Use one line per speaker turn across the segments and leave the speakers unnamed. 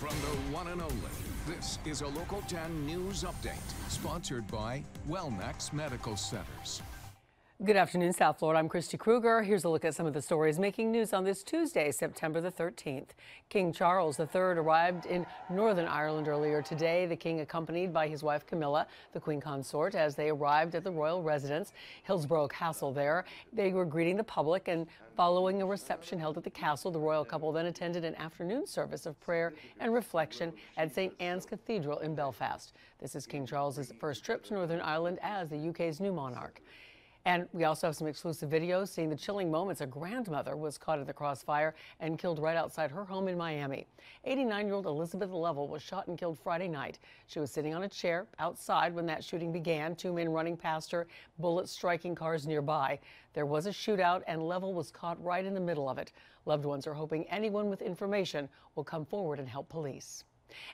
From the one and only, this is a Local 10 News Update, sponsored by Wellmax Medical Centers.
Good afternoon, South Florida. I'm Kristi Krueger. Here's a look at some of the stories making news on this Tuesday, September the 13th. King Charles III arrived in Northern Ireland earlier today. The king accompanied by his wife Camilla, the queen consort, as they arrived at the royal residence, Hillsborough Castle there. They were greeting the public and following a reception held at the castle, the royal couple then attended an afternoon service of prayer and reflection at St. Anne's Cathedral in Belfast. This is King Charles's first trip to Northern Ireland as the UK's new monarch. And we also have some exclusive videos seeing the chilling moments a grandmother was caught in the crossfire and killed right outside her home in Miami. 89 year old Elizabeth Lovell was shot and killed Friday night. She was sitting on a chair outside when that shooting began, two men running past her, bullets striking cars nearby. There was a shootout and Lovell was caught right in the middle of it. Loved ones are hoping anyone with information will come forward and help police.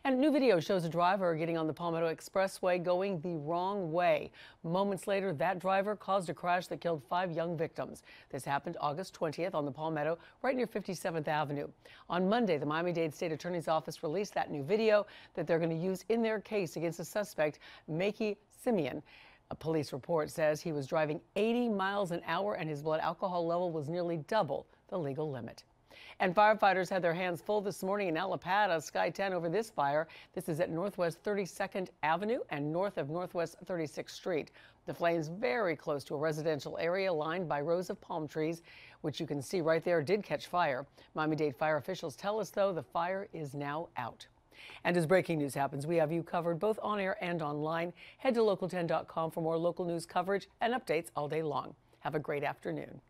And new video shows a driver getting on the Palmetto Expressway going the wrong way. Moments later, that driver caused a crash that killed five young victims. This happened August 20th on the Palmetto, right near 57th Avenue. On Monday, the Miami-Dade State Attorney's Office released that new video that they're going to use in their case against the suspect, Makey Simeon. A police report says he was driving 80 miles an hour and his blood alcohol level was nearly double the legal limit. And firefighters had their hands full this morning in Allapattah, Sky 10 over this fire. This is at Northwest 32nd Avenue and north of Northwest 36th Street. The flames very close to a residential area lined by rows of palm trees, which you can see right there did catch fire. Miami-Dade fire officials tell us, though, the fire is now out. And as breaking news happens, we have you covered both on air and online. Head to local10.com for more local news coverage and updates all day long. Have a great afternoon.